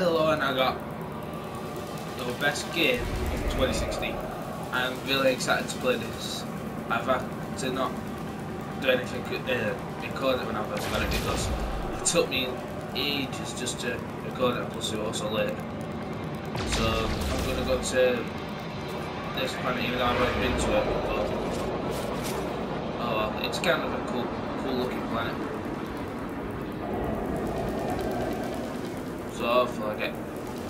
Hello, and I got the best game of 2016. I'm really excited to play this. I've had to not do anything uh, record it when I first got it because it took me ages just to record it plus it was so late. So I'm gonna go to this planet even though I've already been to it. But, oh well, it's kind of a cool, cool looking planet. I get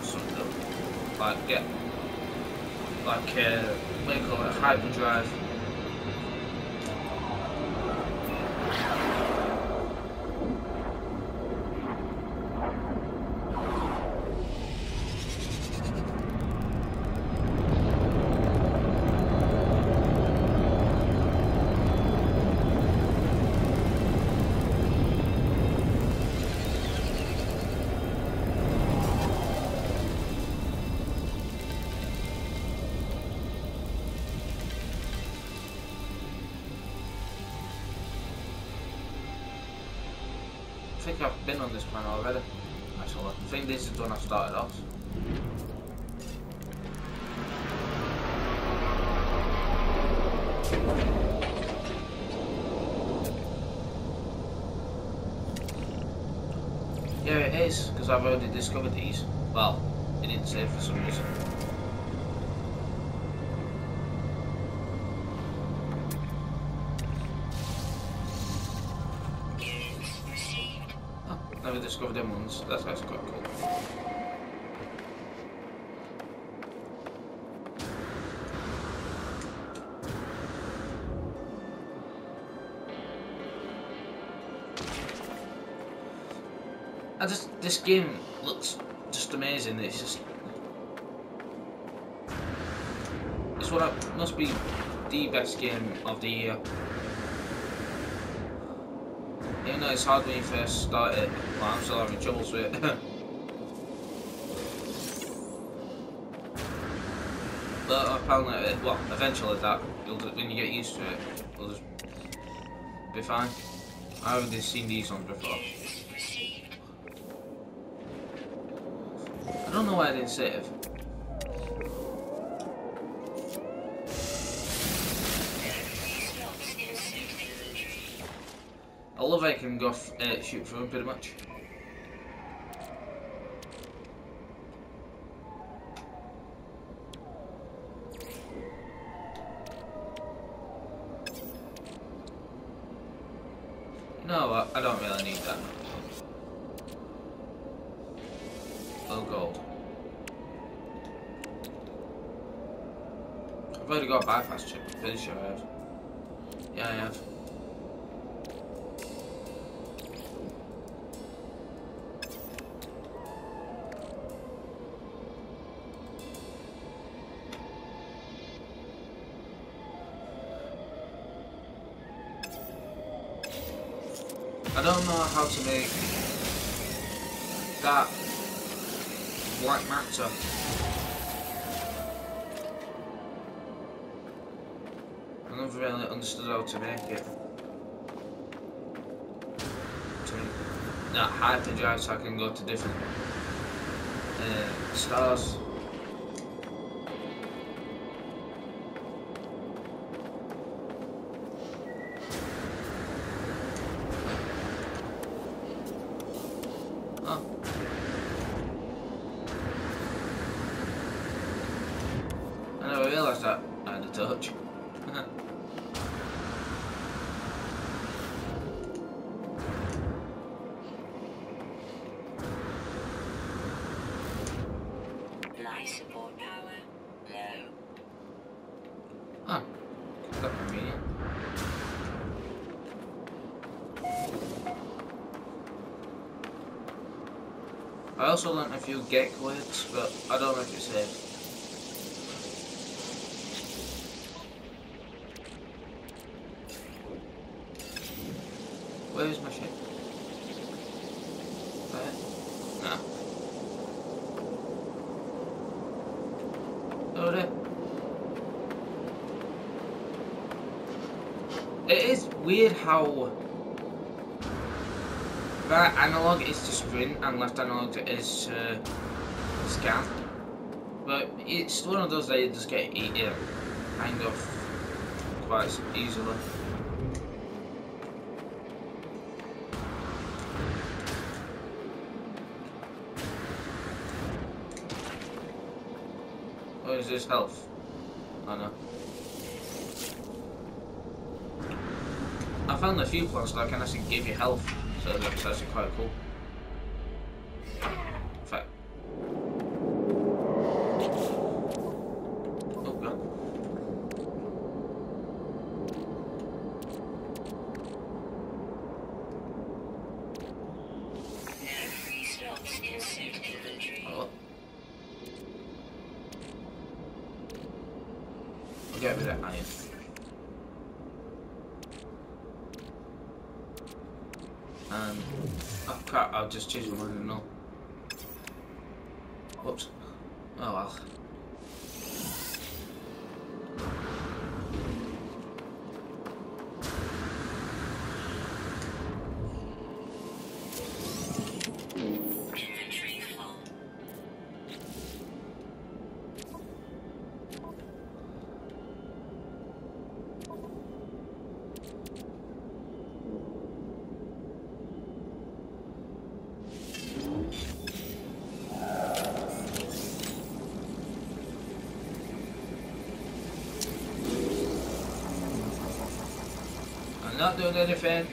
something like get like uh, what do you call it, hyperdrive. Think I've been on this plan already. Actually, I think this is when I started off. Yeah, it is, because I've already discovered these. Well, it didn't say for some reason. Never discovered them ones. That's actually quite cool. I just this game looks just amazing. It's just it's what I, must be the best game of the year. It's hard when you first start it, I'm still having troubles with it. but apparently, well, eventually that, when you get used to it, it'll just be fine. I haven't seen these ones before. I don't know why I didn't save. Love how I can go uh, shoot through them pretty much. You know what? I don't really need that. Oh, gold. I've already got a bypass chip. I'm pretty sure I have. Yeah, I have. I don't know how to make that white matter. I never really understood how to make it. To make that hyperdrive so I can go to different uh, stars. Life support power low. meaning. I also learnt a few get words, but I don't know if it's saved. Where is my ship? There? Nah. Oh, there. It is weird how right analog is to sprint and left analog is to scan. But it's one of those that you just get eaten kind of quite easily. What is this health? Oh, I know. Found a few plants that can actually give you health, so that's actually quite cool. In fact. Oh. Oh. Get rid of iron. And oh crap, I'll just my mind and all. Whoops. Not doing anything.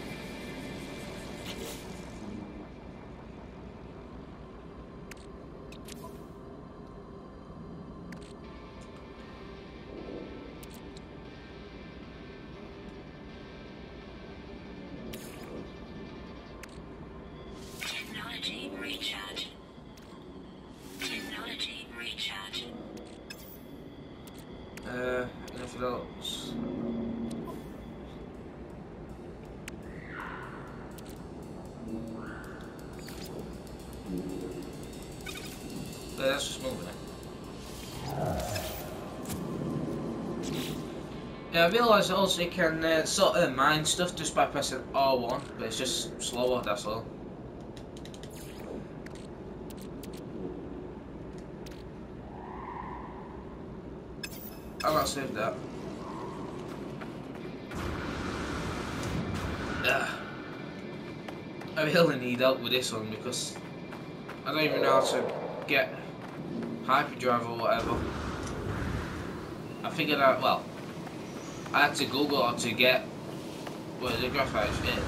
Technology recharge. Technology recharge. Uh, anything else? I realised also you can uh, sort of mine stuff just by pressing R1, but it's just slower, that's all. I'll not save that. Ugh. I really need help with this one because I don't even know how to get hyperdrive or whatever. I figured out, well, I had to Google to get, well, the graphite shit.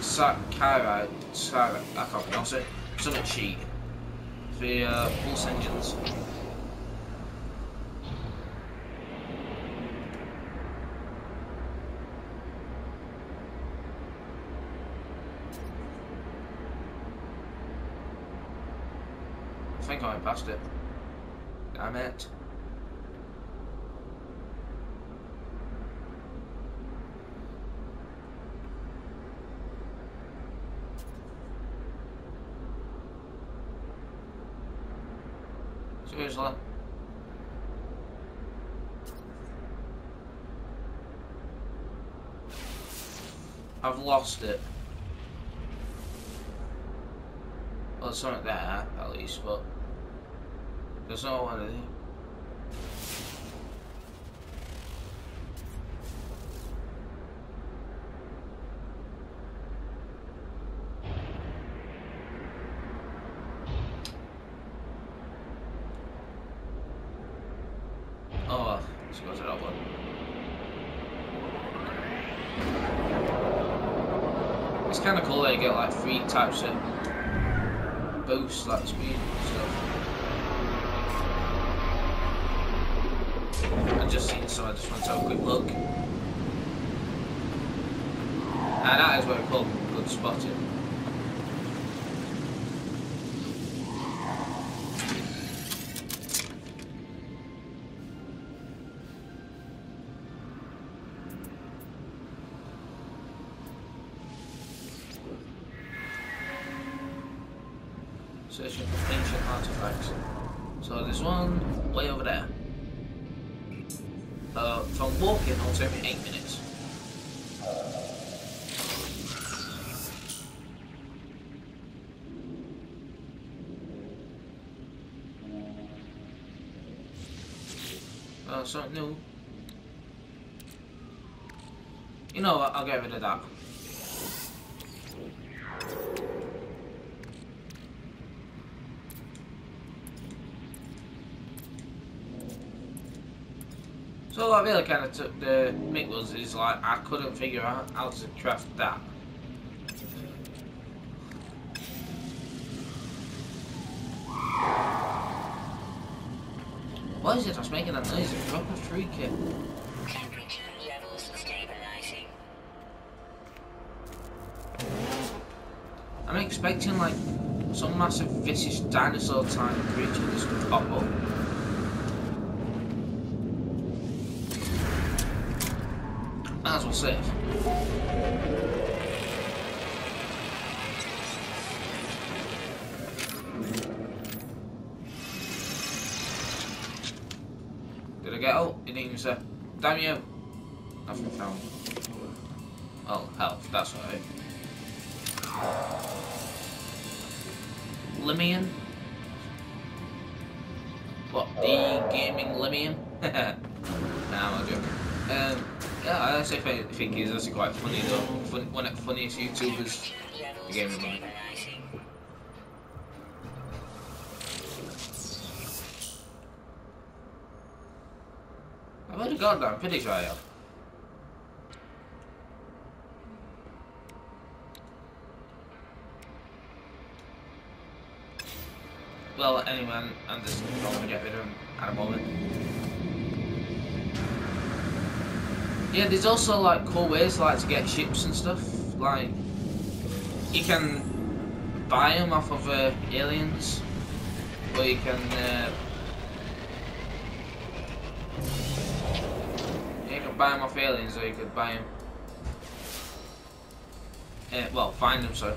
Saccharide, Saccharide, I can't pronounce it, something cheat. The uh, pulse engines. I think I went past it. Damn it. Seriously? I've lost it. Well, it's not there, at least, but there's no one in here. Oh well, let's go to that one. It's kind of cool that you get like three types of boosts, like speed and stuff. I just seen so I just want to have a quick look. And that is what we call good spotting. Uh, so I'm walking, I'll take me eight minutes. Uh, something new. You know what, I'll get rid of that. So what really kind of took the mick was is like I couldn't figure out how to craft that. What is it that's making that noise? It's proper freaky. Temperature levels stabilizing. I'm expecting like some massive vicious dinosaur type creature that's gonna pop up. Save. Did I get out? You didn't even say. Damn you! Nothing found. Oh, health, that's right. Limian? What, the gaming Lemon? nah, I'm joking. Um, yeah, I actually think, think he's actually quite funny though. Fun, one of the funniest YouTubers. Levels Game of money. stabilizing. I've already got that, I'm pretty sure I have. Well, anyway, I'm, I'm just going to get rid of him at a moment. Yeah, there's also like cool ways like to get ships and stuff. Like you can buy them off of uh, aliens, or you can uh, you can buy them off aliens, or you could buy them. Uh, well, find them. So.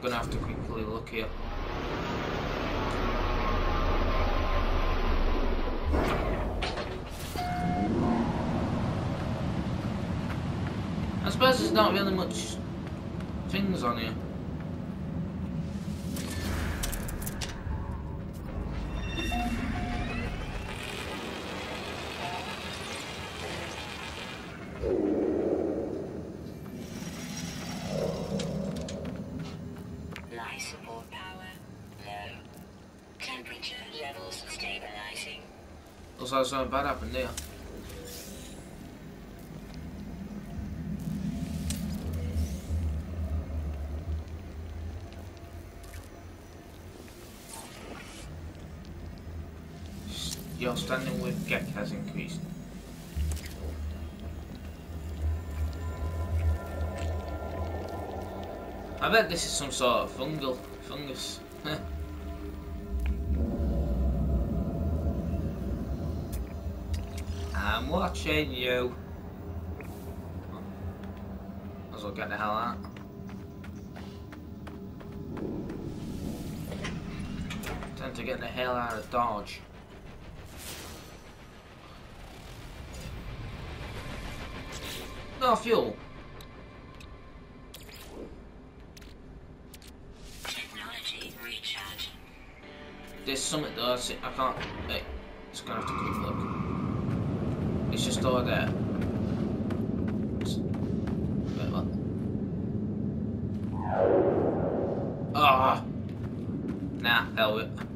Gonna have to quickly look here. I suppose there's not really much things on here. Looks like something bad happened there. Your standing with Gek has increased. I bet this is some sort of fungal fungus. watching you. Might as well get the hell out. Tend to get the hell out of Dodge. No fuel. Technology recharging. There's something though. I I can't. Wait, just gonna have to quick look. It's just over there. Ah. Nah, hell with. it.